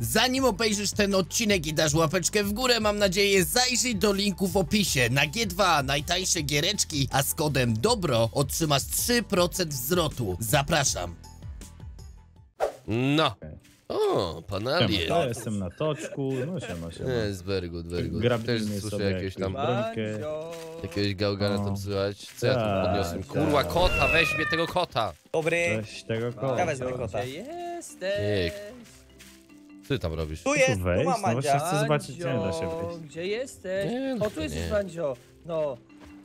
Zanim obejrzysz ten odcinek i dasz łapeczkę w górę, mam nadzieję zajrzyj do linku w opisie. Na G2 najtańsze giereczki, a z kodem DOBRO otrzymasz 3% zwrotu. Zapraszam. No. O, pan Alien. Ja jestem na toczku, no siema, siema. Jest very good, very good. Też Grabimy słyszę sobie jakieś tam, brońkę. Jakiegoś gałgana tam słychać. Co ja tu Tak, podniosłem? tak. Kurwa, kota, weź mnie tego kota. Dobry. Weź tego Ja wezmę kota. Jesteś? Co ty tam robisz? Tu jest, Tu tu wejść? ma No właśnie Madzia. chcę zobaczyć, gdzie da się Mandzio, wejść. Gdzie jesteś? No o, tu jesteś. Mandzio. No.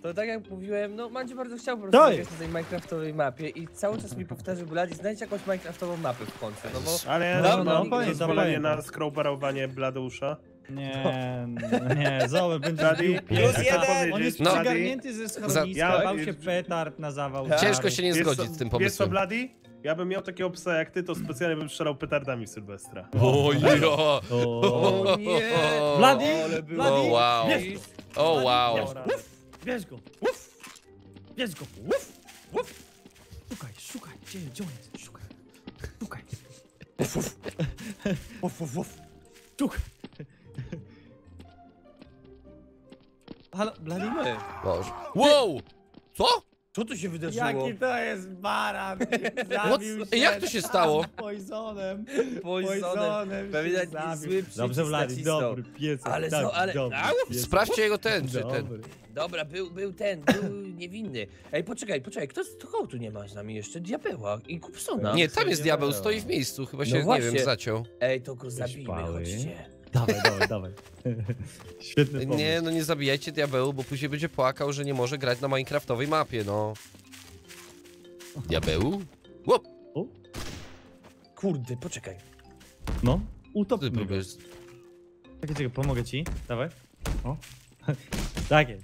To tak jak mówiłem, no Mandzio bardzo chciał po prostu Daj! zagrać na tej minecraftowej mapie i cały czas mi powtarzał, Blady, znajdź jakąś minecraftową mapę w końcu, no bo... Ale ja No, no, no, no, zezwolenie pamiętam. na skrowbarowanie Bladeusza. Nie, no nie, zobacz, będzie bił Plus pies. jeden. On jest No. przygarnięty ze schroniska, Ja- bał się petard na zawał. Ciężko się nie Wiesz zgodzić z tym Wiesz co, pomysłem. Ja bym miał takiego psa jak ty, to specjalnie bym strzelał petardami w Sylwestra. O, jo. O, O nie! Blady, O, wow. bierz go, O, wow. Bierz go, uf, bierz go, uf, uf. Szukaj, szukaj, gdzie, gdzie on jest, szukaj, szukaj. Uf, uf, uf, uf, uf. Szukaj. Halo, Blady? Boże. Wow! Co? Co tu się wydarzyło? Jaki to jest baran! What? Zabił się Jak to się stało? Poisonem. Poisonem. Pewnie się taki zabił. zły Dobrze, nacisnął. dobry pies. Ale tak, ale- Dobry, Au! Sprawdźcie jego ten, czy ten. Dobry. Dobra, był, był ten, był niewinny. Ej, poczekaj, poczekaj, kto, kogo tu nie ma z nami jeszcze? Diabeła i Kupsona. Nie, tam jest diabeł, było. stoi w miejscu, chyba No się, nie właśnie. wiem, zaciął. Ej, to go zabijmy, chodźcie. Dawaj, dawaj, dawaj. Świetny pomysł. Nie, no nie zabijajcie diabełu, bo później będzie płakał, że nie może grać na minecraftowej mapie, no. Diabeł? Łop! Kurde, poczekaj. No, Ty utopmy go. próbujesz... Czekaj, czekaj, pomogę ci. Dawaj. O. tak jest.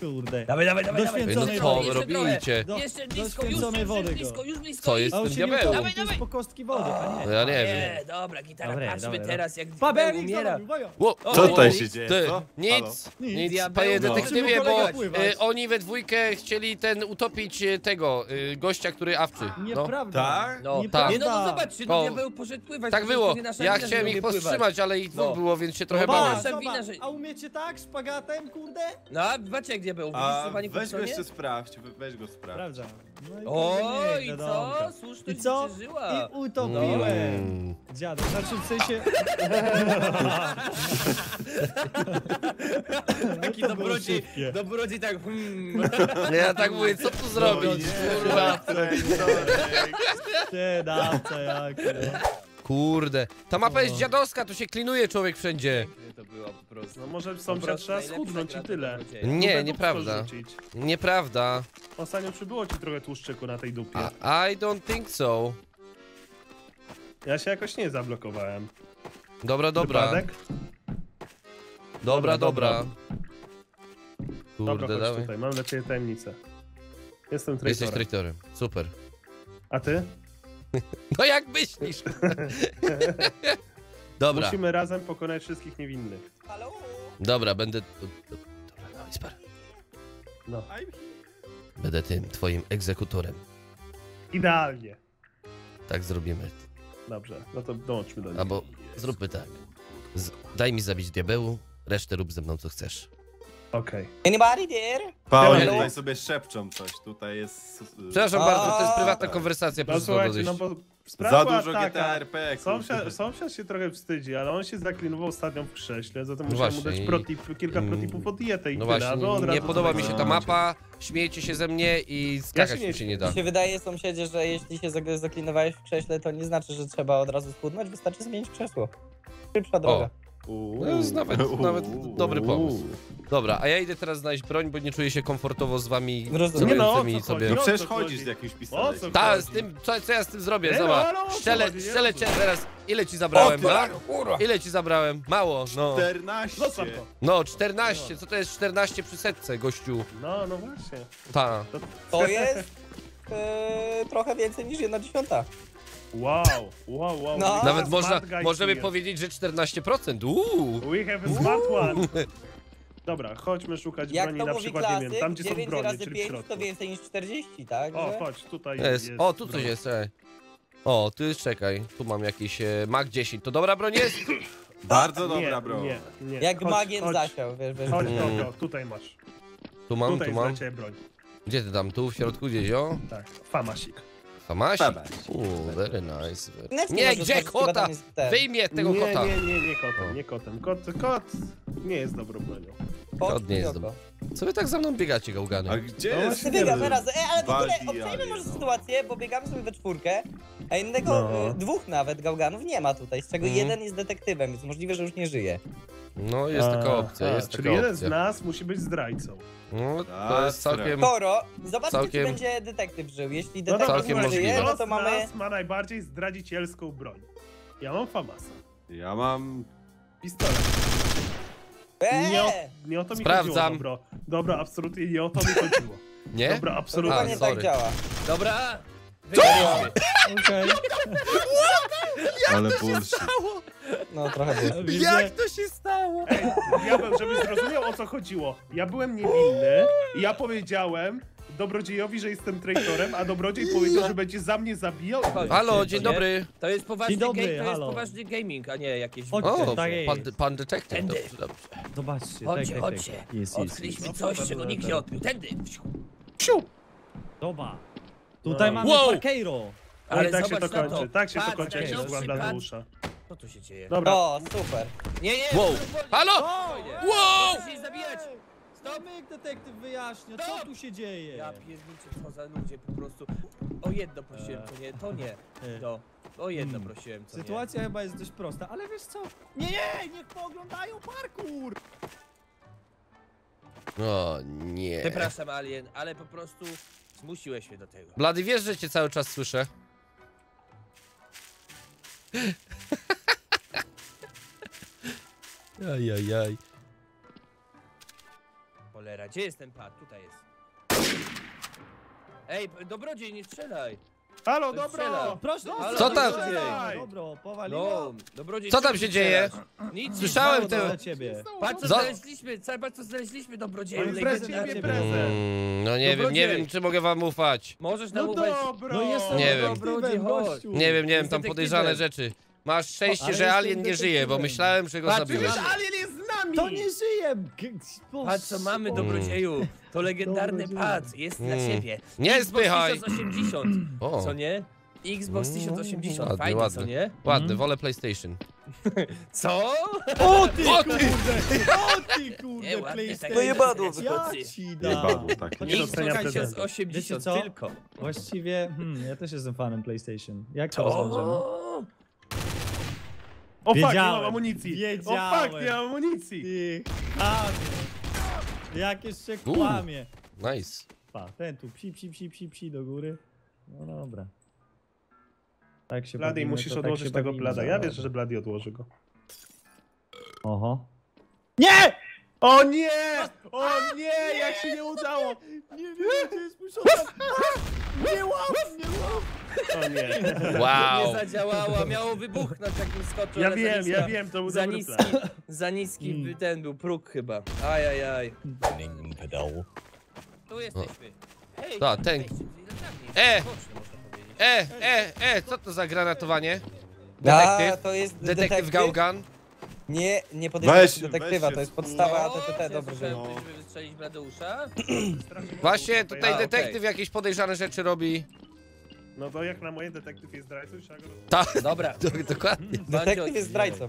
Kurde. Dawaj, dawaj, dawaj, dawaj. no Święconej co wody. wy robicie? Do, Jeszcze do blisko, już, święconej już, wody go. blisko, już blisko. Co jest A on tym się nie diabeł? utopi, to jest po kostki wody, a No nie. ja nie wiem. Nie, dobra, gitara, Dobra, patrzmy dobra, teraz jak diabeł Pabelik umiera. zarobił, co tutaj się nic, dzieje? Ty, Nic, Nic. nic, Diabeł, panie no. detektywie, Musimy bo kolega pływać. y, oni we dwójkę chcieli ten utopić y, tego y, gościa, który awczy. No. Nieprawda. Tak? No, Nieprawda. nie, no, no zobaczcie, no O. diabeł poszedł pływać. Tak było. nie nasza Ja wina, że chciałem ich pływać. powstrzymać, ale ich dwóch No. było, więc się trochę Ba, bałem. Nasza zobacz, wina, że- A umiecie tak? Szpagatem, kurde? No, a patrzcie jak diabeł, widzisz A co pani weź go jeszcze sprawdź, we- weź go sprawdź. Sprawdzam. No i O, kurde, i co? domka. Słuszność I co? przeżyła. I utopiłem. Mm. Dziadek, znaczy w sensie... Taki to było dobrodziej, szybkie. dobrodziej tak hmm. Ja tak mówię, co tu zrobić? Kurwa. Ty, dawca jak. Kurde. Ta mapa jest dziadowska, tu się klinuje człowiek wszędzie. Było po prostu. No może sąsiad trzeba schudnąć i tyle. Nie, nieprawda. Nieprawda. Ostatnio przybyło ci trochę tłuszczyku na tej dupie. A, I don't think so. Ja się jakoś nie zablokowałem. Dobra, dobra. Wypadek? Dobra, Dobra, dobra. Dobra, Kurde, chodź dawaj. tutaj, mam dla ciebie tajemnicę. Jestem Jesteś traitorem. traitorem. Super. A ty? No jak myślisz? Dobra, Musimy razem pokonać wszystkich niewinnych. Halo? dobra, będę... Dobra, no, Whisper. No, Będę tym twoim egzekutorem. idealnie. Tak zrobimy. Dobrze, no to dołączmy do nich. Albo zróbmy tak. Z... Daj mi zabić diabełu, resztę rób ze mną co chcesz. Okej. Anybody there? Paweł, tutaj sobie szepczą coś, tutaj jest... y, Przepraszam A, bardzo, to jest prywatna tak. konwersacja, No słuchajcie, no bo sprawa była dużo taka, GTA RP, Sąsiad, sąsiad się trochę wstydzi, ale on się zaklinował ostatnio w krześle, zatem No musiałem mu dać protip, kilka Mm, protipów o dietę i No tyle, właśnie, od nie podoba mi się ta mapa, śmiejecie się ze mnie i skakać się mi się nie nie da. Mi się wydaje, sąsiedzie, że jeśli się zaklinowałeś w krześle, to nie znaczy, że trzeba od razu schudnąć, wystarczy zmienić krzesło. Szybsza droga. Uuu. To jest nawet, nawet Uuu. dobry pomysł. Dobra, a ja idę teraz znaleźć broń, bo nie czuję się komfortowo z wami Rozumiem. No, o celującymi co sobie... No przecież chodzisz chodzi? z jakimś pistoletem. Ta, z tym, co, co ja z tym zrobię? Nie no, Zobacz, ale o co szczelę, chodzi? Nie szczelę o cię teraz. Ile ci zabrałem, O, no? Ile ci zabrałem? Mało, no. 14. Zostaw to. No, 14, co to jest 14 przy setce, gościu? No, no właśnie. Ta. To jest e, trochę więcej niż jedna dziesiąta. Wow, wow, wow. No. Nawet można, możemy here. powiedzieć, że 14%. Uuu. We have a smart one. Dobra, chodźmy szukać Jak broni na przykład, nie wiem, tam gdzie są 9 bronie, razy czyli w 5 środku. to więcej niż 40, tak? O, chodź, tutaj Jest. jest O, tu coś broń. jest, ej. O, tu jest, czekaj, tu mam jakiś e, Mag 10. To dobra broń jest? Bardzo Nie, dobra, bro. nie, nie. Jak Chodź, magiem chodź, zasiał, wiesz, wiesz. Chodź, dobro, tutaj masz. Tu mam, tutaj tu mam. broń. Gdzie ty tam? Tu w środku gdzieś, o? Tak, famasik. Famasik. Uuu, very nice. Very... Nie, może gdzie chyba kota? tam jest ten. Wyjmie tego nie, kota. Nie, nie, nie O. kotem, nie kotem. Kot, kot nie jest dobrą bronią. Kot Kot nie jest Kyoko. Co wy tak za mną biegacie, A gałgany? gdzie No jest? właśnie Biegamy razem. Ej, ale w ogóle alien, może no. sytuację, bo biegamy sobie we czwórkę, a innego, No. y, dwóch nawet gałganów nie ma tutaj, z czego Mhm. jeden jest detektywem, więc możliwe, że już nie żyje. No, jest taka opcja, A, jest czyli taka jeden z opcja. nas musi być zdrajcą. No, to A, jest całkiem... Toro, zobaczcie, Całkiem- czy będzie detektyw żył. Jeśli No detektyw Całkiem żyje, no kto to z mamy... nas ma najbardziej zdradzicielską broń? Ja mam famasa. Ja mam... Pistolet. Nie o, Eee! nie o to mi Sprawdzam. chodziło, dobro. Dobra, absolutnie nie o to mi chodziło. Nie? Dobra, absolutnie. chyba A, nie sorry. tak działa. Dobra! Wygraliśmy. Okej. Ale bullshit. No trochę było. Widzę- to się stało? Ej, diabeł, żebyś zrozumiał o co chodziło. Ja byłem niewinny i ja powiedziałem dobrodziejowi, że jestem traitorem, a dobrodziej powiedział, że będzie za mnie zabijał. Halo, dzień dobry. To jest poważny, Dzień dobry, game, to jest halo. poważny gaming, a nie jakieś... Chodź. O, tak jest. pan, pan detektyw. Tędy. Dobrze, dobrze. Zobaczcie, Chodźcie, tak, tak, chodźcie. Jest, jest, Odkryliśmy coś, czego nikt nie odkrył. Tędy! Psiu! Dobra. Tutaj No. mamy Wow. Parkeiro. Ale tak się to na kończy, tak się to Patrz, kończy, jak się słucham. Bladeusza. Co tu się dzieje? Dobra, O, super. Nie, nie! Wow. Halo? Wow! Nie! Stop! Myk detektyw wyjaśnia, co tu się dzieje? Ja pierniczę, co za ludzie po prostu. O jedno prosiłem, to nie, to nie. E, To. O jedno Hmm. prosiłem, to Sytuacja chyba jest dość prosta, ale wiesz co? Nie, nie, niech pooglądają parkour! O nie. nie. Przepraszam, Alien, ale po prostu zmusiłeś mnie do tego. Blady, wiesz, że cię cały czas słyszę? Ajajaj. Cholera, gdzie jest ten pad? Tutaj jest. Ej, dobrodziej, nie strzelaj! Halo, dobro! Proszę, Halo, Co tam? Dobro, powaliło. No, dobrodziej... Co tam się dzieje? Nic, Słyszałem dla ciebie. Patrz co znaleźliśmy, patrz co znaleźliśmy, dobrodzieju. Oj, legendarny. prezent, ciebie prezent. prezent. Mm, no nie wiem, nie wiem, czy mogę wam ufać. Możesz nam No ufać. dobro! No jestem Nie wiem. Dobrodziej, chodź. Nie wiem, nie wiem, tam podejrzane detektywem. rzeczy. Masz szczęście, Ale że jestem alien nie żyje, bo myślałem, że go Patrz, zabiłeś. Alien nami! To nie żyje! Patrz co mamy, dobrodzieju. To legendarny Dobrodzieju. pad, jest dla Mm. ciebie. Nie Xbox spychaj. 1080, O, co nie? Xbox Mm, 1080, ładny, fajnie, ładny. co nie? ładny, Mhm. wolę PlayStation. Co? O ty O ty! kurde! O ty Nie, kurde, ładnie, PlayStation! tak Pojebadło jest. wychodzi. Ja ci Nie dam! tak. Nie Xbox docenia prezentu. 1080 Wiecie co? tylko. Właściwie, hmm, ja też jestem fanem PlayStation. Jak to rozwiążemy? O! O fuck, nie mam Wiedziałem, amunicji! O wiedziałem. fuck, nie mam amunicji! Ty, chamie! Jak jeszcze U. kłamie! Nice. Pa, ten tu psi, psi, psi, psi, psi do góry. No dobra. Tak się Blady, bawimy, musisz to tak odłożyć się tego bawimy, blada. Ja wierzę, że Blady odłoży go. Oho. Nie! O nie! O nie! Jak się nie udało! Nie wiem, gdzie jest mój. Nie łap, nie łap! O nie. Wow. Nie zadziałała, miało wybuchnąć jak bym skoczył, Ja wiem, ja wiem, to był Za niski, plan. za niski Mm. by- ten był próg chyba. Ajajaj. Tu jesteśmy. Hej, Ta, tu ten-? E! E, e, e, co to za granatowanie? A, Detektyw? to jest Detektyw Gaugan? Nie, nie podejrzewaj Weź- się detektywa, weź się to jest podstawa O, ATTT, czy dobrze. słyszałem, No. żeby wystrzelić Bladeusza? Właśnie tutaj A, okej. detektyw jakieś podejrzane rzeczy robi. No to jak na moje detektyw jest zdrajcą, trzeba go... Tak, Dobra, dokładnie. Detektyw jest zdrajcą.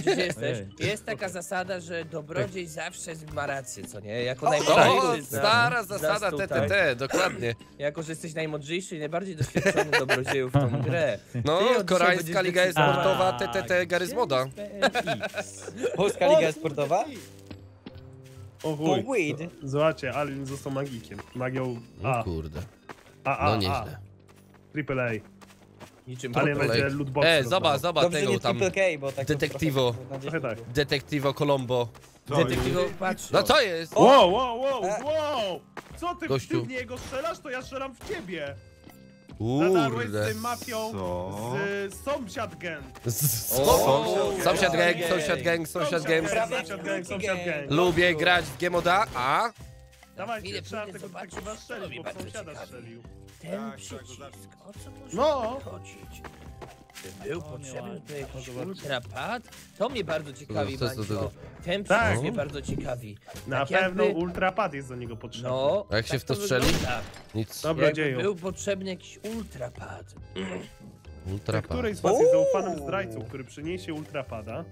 Gdzie jesteś? Ojej. Jest taka zasada, że dobrodziej zawsze ma rację, co nie? Jako O, O, najmądrzejszy stara z nas zasada tutaj. TTT, dokładnie. Jako, że jesteś najmądrzejszy i najbardziej doświadczony dobrodzieju w tą grę. No, Ty od dzisiaj koreańska będziesz liga decydował. sportowa A, TTT jest PLX? Polska Liga Sportowa? O chuj. weed. Zobaczcie, Alien został magikiem. Magią A, O kurde. A, A, No A. nieźle. Triple A. Niczym kolej. będzie lootboxy E, zobacz, zobacz Dobrze, tego tam. K, bo tak Detektivo. trochę 10 tak. Detektivo Colombo. Detektywo, patrz. No co jest? Wow, wow, wow, E. wow! Co ty, ty Gościu. w niego strzelasz, to ja strzelam w ciebie! Nadarłeś Kurde. z mafią Co? z sąsiad gang, sąsiad gang. Sąsiad gang, sąsiad gang. Lubię grać w Gemoda, a Dawajcie, chwilę trzeba tego detektywa strzelić, bo sąsiada strzelił. Ten Tak, trzeba go przycisk, zabić. o co może No. chodzić? Był O, potrzebny tu jakiś Zobaczcie. ultrapad? To mnie bardzo ciekawi, To jest to, to. Ten Tak. przycisk mnie bardzo ciekawi. Na Tak pewno jakby- ultrapad jest do niego potrzebny. No, A jak się tak w to to strzeli? wygląda. Nic. Dobra, Jakby dzieju. był potrzebny jakiś ultrapad. Ultra Któryś z was jest zaufanym zdrajcą, który przyniesie ultrapada?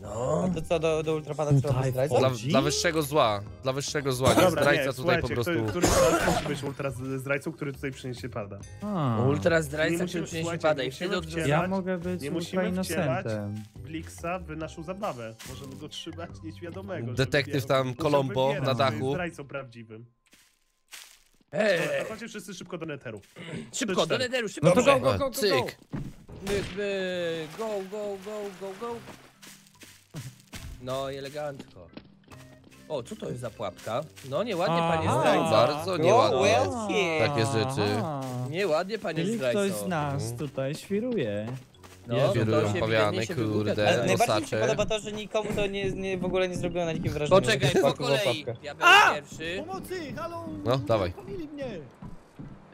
No. A to co, do, do ultrapada trzeba Tutaj zdrajcą? Dla, dla wyższego zła. Dla wyższego zła. Nie Dobra, zdrajca nie, tutaj po prostu. Który, któryś z was musi być ultra zdrajcą, który tutaj przyniesie pada. A. Ultra zdrajca, który przyniesie pada i wtedy Ja mogę być Nie musimy wcielać innocentem. Bliksa w naszą zabawę. Możemy go trzymać nieświadomego. Detektyw tam, wybierał, na dachu. zdrajcą prawdziwym. Eee, chodźcie wszyscy szybko do neteru. szybko, do nederu, szybko. No to go, go, go, go, go. Cyk. Go, go, go, go, go. No i elegancko. O, co to jest za pułapka? No nieładnie, panie Aha. zdrajco. Bardzo nieładnie. well. Takie rzeczy. Aha. Nieładnie, panie Czyli zdrajco. ktoś z nas tutaj świruje. No, Nie, to się ewidentnie się wygłupia. kurde. Ale najbardziej mi się podoba to, że nikomu to nie, nie, w ogóle nie zrobiło na nikim wrażenia. Poczekaj, po kolei. Ja byłem pierwszy. Pomocy, halo! No, dawaj. Mnie!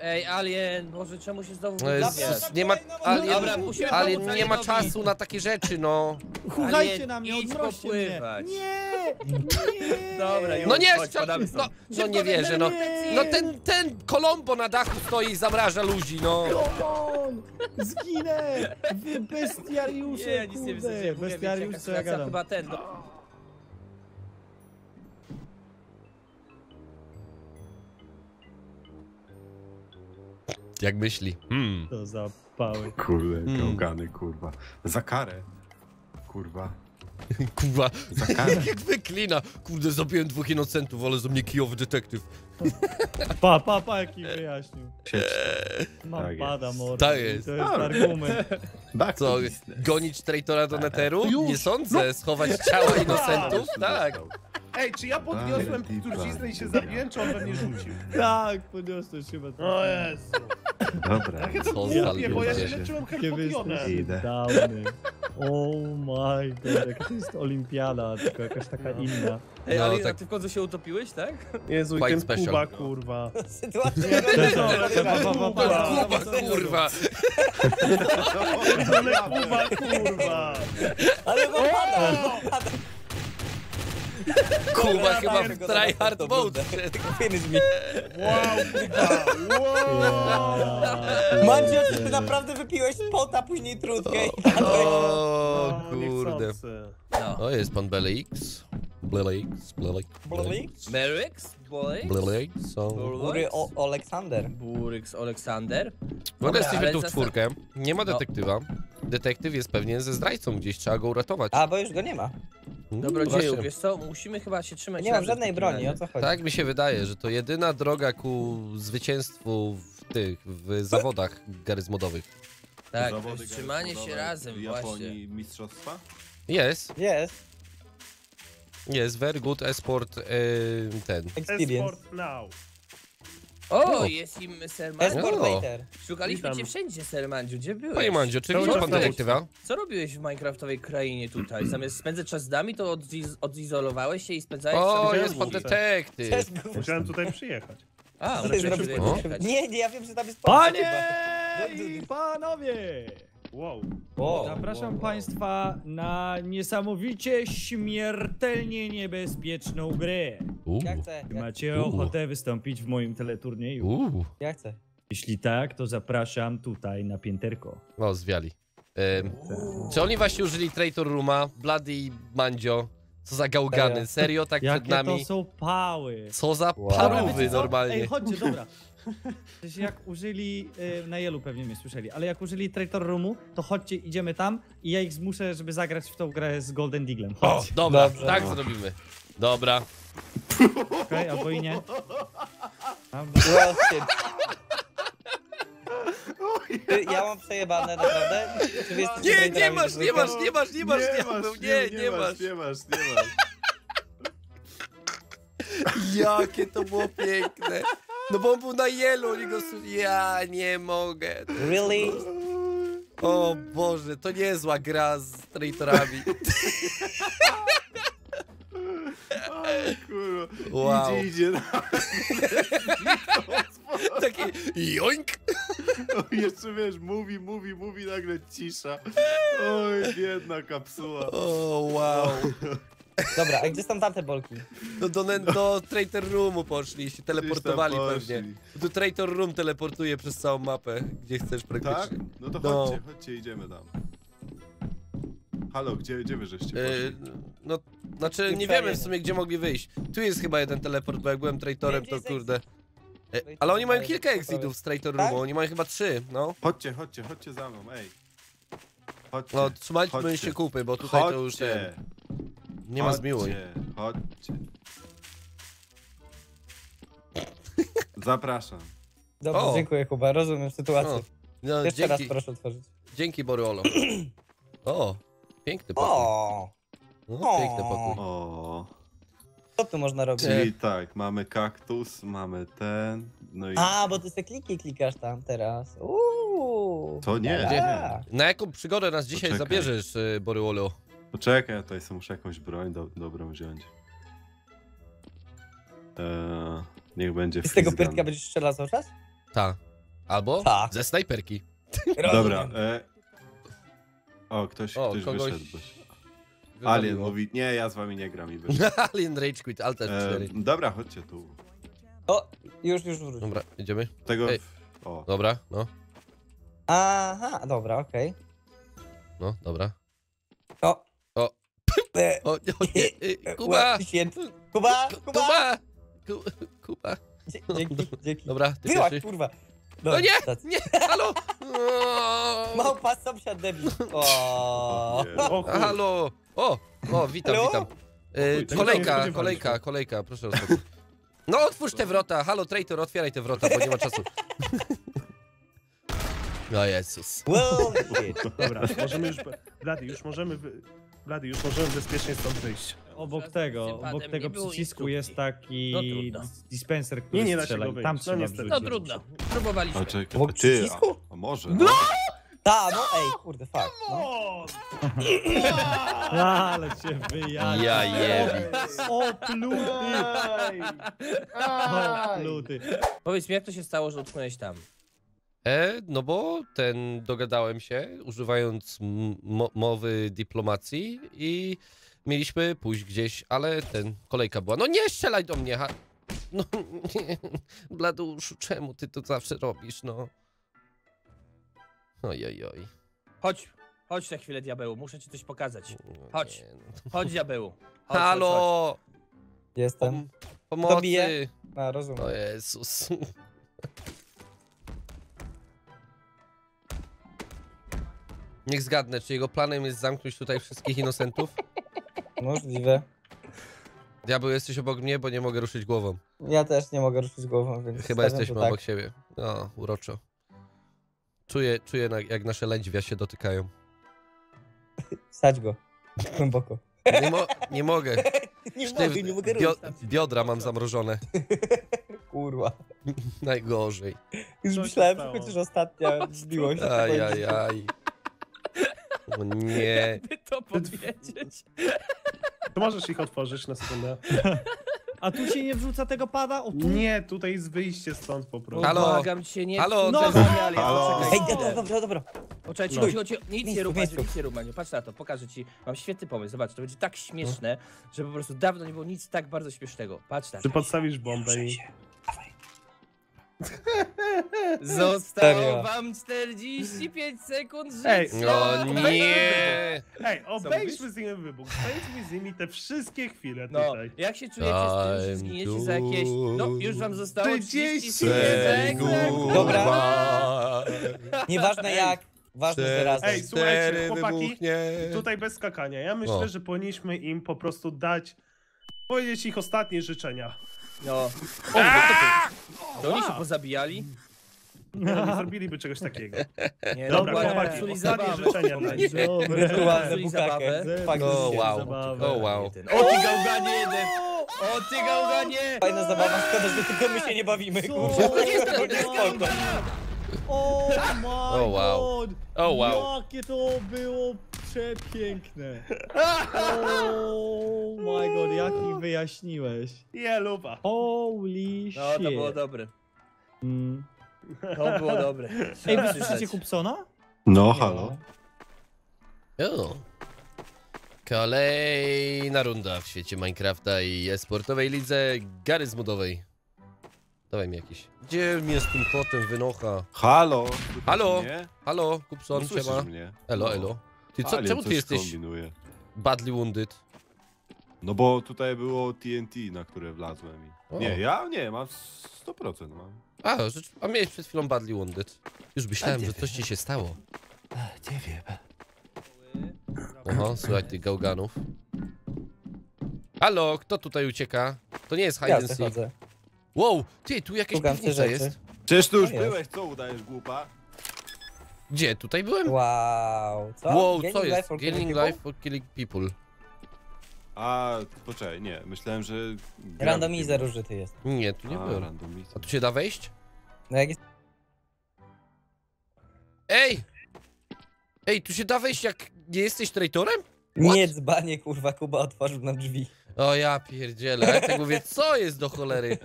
Ej, Alien, Boże, czemu się znowu No jest, nie ma, Alien, Dobra, musimy Alien nie ma Alienowi. czasu na takie rzeczy, no. Chuchajcie Alien, na mnie, idź odmroźcie mnie! popływać. Nie! Nie! Dobra, już. No nie, chodź, podamy no, stąd. no nie wierzę, no. No ten, ten Kolombo na dachu stoi i zamraża ludzi, no. Come on! Zginę! Wy bestiariusze, Nie, ja nic nie kurde! widzę. Mówię, wiecie, Bestiariusz, jaka co ja gadam. chyba ten. No. Jak myśli. Hmm. To za pały. Kurde, Hmm. gałgany, kurwa. Za karę. Kurwa. Kurwa, jak wyklina. Kurde, zabiłem dwóch inocentów, ale za mnie kijowy detektyw. Pa, pa, pa, jaki wyjaśnił. Mam Tak pada, mordo. Tak jest. To jest argument. Back Co, gonić traitora do neteru? Już. Nie sądzę. Schować ciała inocentów? Tak. Ej, czy ja podniosłem truciznę i się zabiłem, czy on we mnie rzucił? Tak, podniosłeś chyba. O Jezu. Dobra. Jakie to głupie, bo ja się leczyłem jesteście Idę. Oh my god, jaka to jest olimpiada, tylko jakaś taka inna. Ej, No, ale tak. ty w końcu się utopiłeś, tak? Jezu, Quite ten special. Kuba, kurwa. Sytuacja. Kuba, kurwa. Ale Kuba, kurwa. Ale bo pada! Kuba chyba w tryhard to mode. wszedł. Finish me. Wow, Kuba, wow. Mandzio, czy ty naprawdę wypiłeś pota, później trutkę i O No, kurde. niechcący. No. O, jest pan Belix. Belix, Belix. Blix? Merix? Belix. o. Góry o Aleksander. Buryx Aleksander? W ogóle ale tu w czwórkę. Nie ma No. detektywa. Detektyw jest pewnie ze zdrajcą gdzieś, trzeba go uratować. A, bo już go nie ma. Mm, Dobrodzieju, właśnie. wiesz co, musimy chyba się trzymać Nie mam razem w żadnej takim broni, o co chodzi? Tak mi się wydaje, że to jedyna droga ku zwycięstwu w tych, w zawodach garyzmodowych. Tak, Zawody trzymanie się garyzmodowe razem, w właśnie. Japonii mistrzostwa? Jest, Jest. Jest, very good esport, yy, ten. Experience. Esport now. O, No. jest im Ser Mandziu. Esport No. later. Szukaliśmy Witam. cię wszędzie, Ser Mandziu, gdzie byłeś? Panie Mandzio, czy Cały pan detektywa? Co robiłeś w minecraftowej krainie tutaj? Zamiast spędzać czas z nami, to odziz odizolowałeś się i spędzałeś O, sobie jest pan detektyw. Gówno. Musiałem tutaj przyjechać. A, tutaj O. przyjechać. Nie, nie, ja wiem, że tam jest Panie chyba. i panowie! Wow. O, Zapraszam państwa na niesamowicie śmiertelnie niebezpieczną grę. Uuu, Ja chcę, ja, Macie Uuu. ochotę wystąpić w moim teleturnieju? uuu. ja chcę. Jeśli tak, to zapraszam tutaj na pięterko. O, zwiali. Ym, czy oni właśnie użyli Traitor Rooma, Bloody i Mandzio? Co za gałgany, Serio? serio tak przed Jakie nami? to są pały! Co za Wow. Parówy normalnie. Ej, chodźcie, dobra. Jak użyli, y, na Jelu pewnie mnie słyszeli, ale jak użyli Traitor Roomu, to chodźcie, idziemy tam i ja ich zmuszę, żeby zagrać w tą grę z Golden Deaglem. O, dobra, Dobrze. tak zrobimy. Dobra. okej, albo i nie. Dobra. Ty, ja mam przejebane, naprawdę? Czy wy jesteście Nie, nie masz, nie masz, nie masz, nie masz, diabeł, nie, nie masz. Nie masz, nie masz. Jakie to było piękne. No bo on był na jelu, oni go. Ja nie mogę. Really? O Boże, to niezła gra z traitorami. Kurwa. Wow. Idzie, idzie. Taki joink. No, jeszcze wiesz, mówi, mówi, mówi, nagle cisza. Oj, biedna kapsuła. O, wow. Dobra, a gdzie są tamte bolki? No do, do, do Traitor Roomu poszli, się teleportowali Gdzieś tam pewnie. poszli. Tu Traitor Room teleportuje przez całą mapę, gdzie chcesz Tak? praktycznie. No to No. chodźcie, chodźcie, idziemy tam. Halo, gdzie, gdzie wy żeście Yy, poszli? no, znaczy nie wiemy w sumie gdzie mogli wyjść. Tu jest chyba jeden teleport, bo jak byłem traitorem to kurde. E, Traitor ale oni mają kilka to exitów z Traitor Tak? Roomu, oni mają chyba trzy, no. Chodźcie, chodźcie, chodźcie za mną, ej. Chodźcie. No, trzymajmy chodźcie. się kupy, bo tutaj to już Chodźcie, nie, ma zmiłuj. Chodźcie. Zapraszam. Dobrze, O. dziękuję Kuba, rozumiem sytuację. O, no, Jeszcze raz dzięki, proszę otworzyć. dzięki Boryolo. O, piękny pokój. O, No, piękny pokój. O. co tu można robić? Czyli tak, mamy kaktus, mamy ten, no i... A, bo ty te kliki klikasz tam teraz. Uuu. To nie. Na jaką przygodę nas dzisiaj Poczekaj. zabierzesz, y, Boryolo? Poczekaj, ja tutaj sobie muszę jakąś broń do, dobrą wziąć. Eee, niech będzie z tego freeze gun. pyrtka będziesz strzelał cały czas? Ta. Albo Tak. ze snajperki. Dobra, Rozumiem. e... O, ktoś, O, ktoś kogoś wyszedł. Alien Wywaliło. mówi, nie, ja z wami nie gram i wyszedł. Alien Rage Quit, Alter 4. E, dobra, chodźcie tu. O, już, już wróć. Dobra, idziemy. Tego... Ej. O, Dobra, no, Aha, dobra, okej. no, dobra. O. O. E, O, o nie, y, Kuba! święty. Kuba, Kuba! Kuba! Ku- Kuba! Dzięki, dzięki. Dobra, ty pierwszy. kurwa. No nie! tak. Nie, halo! Małpa sąsiad debil. O. Halo! O, o, witam, Halo? witam. E, kolejka, kolejka, kolejka, proszę o spokój. No otwórz te wrota, halo traitor, otwieraj te wrota, bo nie ma czasu. O Jezus. Well. Dobra, możemy już... Blady, już możemy... Wy... Blady, już możemy bezpiecznie stąd wyjść. Obok tego, obok tego przycisku jest taki No dispenser, który Nie, nie da się strzela tam No trzeba niestety. wrzucić. No trudno, próbowaliśmy. o czekaj, Obok ty, przycisku? a, a może? No! Ta, no ej, kurde, fuck. No. O! Ale cię wyjadę. Ja jebi. O pluty! O pluty. Powiedz mi, jak to się stało, że utknąłeś tam? E, no bo ten dogadałem się, używając mowy dyplomacji i mieliśmy pójść gdzieś, ale ten kolejka była. No nie strzelaj do mnie, ha! No nie, Bladuszu, czemu ty to zawsze robisz, no? Oj, oj, oj. Chodź, chodź na chwilę, diabełu, muszę ci coś pokazać. No Chodź. nie, no. Chodź, diabełu. Chodź, chodź, chodź. Halo! Jestem. Pom- pomocy! bije? A, rozumiem. O Jezus. Niech zgadnę, czy jego planem jest zamknąć tutaj wszystkich inocentów? Możliwe. Diabeł, jesteś obok mnie, bo nie mogę ruszyć głową. Ja też nie mogę ruszyć głową, więc Chyba jesteśmy tak. obok siebie. No, uroczo. Czuję, czuję jak nasze lędźwia się dotykają. Sadź go. Głęboko. Nie, mo nie mogę. Nie Sztyw- mogę, nie mogę bio ruszyć. biodra mam zamrożone. Kurwa. Najgorzej. Już się myślałem, że chociaż ostatnia miłość. Aj, aj, aj. O nie. By to powiedzieć. To możesz ich otworzyć na sekundę. A tu się nie wrzuca tego pada? O tu? Nie, tutaj jest wyjście stąd po prostu. Halo? Błagam cię, nie Halo? no, No, zamiary, halo? Ej, dobra, dobra, dobra. Poczekaj, No. cicho, cicho, nic nie rób, nic nie rób. Patrz na to, pokażę ci. Mam świetny pomysł, zobacz, to będzie tak śmieszne, że po prostu dawno nie było nic tak bardzo śmiesznego. Patrz na Ty to. podstawisz bombę i... Zostało wam 45 sekund życia. Ej, No nie. Ej, obejdźmy z nimi wybuch. Spędźmy z nimi te wszystkie chwile No, tutaj. jak się czujecie z tym, że Time zginiecie za jakieś... No, już wam zostało 30 30 sekund. Dobra. Nieważne jak, ważne, że razem. Ej, słuchajcie, chłopaki, wybuchnie. Tutaj bez skakania. Ja myślę, O. że powinniśmy im po prostu dać... Powiedzieć ich ostatnie życzenia. No. O, to, oni się pozabijali? Nie, nie zrobiliby czegoś takiego. Nie, Dobra, no, błagam, chłopaki, psuli ostatnie zabawę. życzenia nich. Dobre. Rytualne zabawę. O że wow, o wow. O ty gałganie jeden! O ty gałganie! Fajna zabawa, szkoda, że tylko my się nie bawimy. To nie jest nie spoko. O my O, wow. god! O wow. Jakie to było Przepiękne. Oh my god, jak mi wyjaśniłeś. Je, luba. Holy shit. No, to było dobre. Mm. To było dobre. Ej, wy słyszycie. Kupsona? No, halo. O. Kolejna runda w świecie Minecrafta i e-sportowej lidze gary zmodowej. Dawaj mi jakiś. Gdzie mnie z tym kotem wynocha? Halo. Halo? Mnie? Halo, Kupson, No, siema. mnie? Elo, No. elo. Ty co, Alien czemu ty coś jesteś kombinuje. badly wounded? No bo tutaj było TNT, na które wlazłem. i- O. Nie, ja nie, mam 100% mam. A, rzecz, a miałeś przed chwilą badly wounded. Już myślałem, że coś ci się stało. Nie wiem. Oho, słuchaj tych gałganów. Halo, kto tutaj ucieka? To nie jest hide Ja and seek. przechodzę. Wow, ty, tu jakaś Szukam tych piwnica rzeczy. jest. Przecież tu już No jest. byłeś, co udajesz głupa? Gdzie? Tutaj byłem? Wow, co? Wow, Gaining co jest? killing Gaining people? life for killing people. A, poczekaj, nie, myślałem, że... Randomizer użyty jest. Nie, tu nie A, byłem. randomizer. A tu się da wejść? No jak jest... Ej! Ej, tu się da wejść jak nie jesteś traitorem? What? Nie dzbanie, kurwa, Kuba otworzył nam drzwi. O ja pierdzielę, ja tak mówię, co jest do cholery?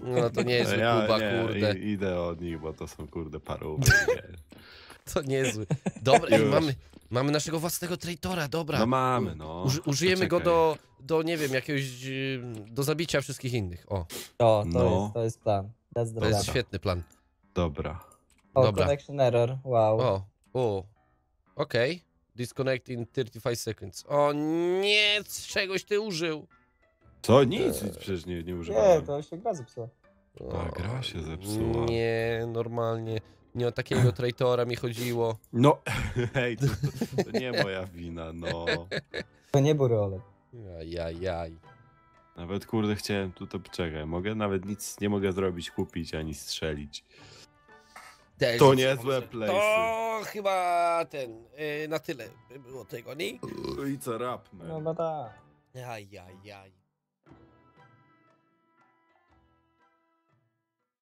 No to niezły ja, Kuba, nie, kurde. Idę od nich, bo to są kurde parówy. nie. To niezły. Dobra, Już. mamy, mamy naszego własnego traitora, dobra. No mamy, no. Uży, użyjemy go Poczekaj. do, do, nie wiem, jakiegoś, y, do zabicia wszystkich innych. O, To, to, No. jest, to jest plan. That's the to jest plan. świetny plan. Dobra. O, Dobra. connection error, wow. O, o, okej. Disconnect in 35 seconds. O nie, z czegoś ty użył. Co? Nic, przecież nie, nie Nie, używałem. to się gra zepsuła. O, A, gra się zepsuła. Nie, normalnie. Nie o takiego traitora mi chodziło. No, hej, to, to, to nie moja wina, no. To nie był rolek. Ajajaj. Nawet kurde chciałem tu to czekaj, mogę nawet nic nie mogę zrobić, kupić ani strzelić. Też To niezłe place'y. To chyba ten, y, na tyle by było tego, nie? I co rap, man. No, no tak. Ajajaj.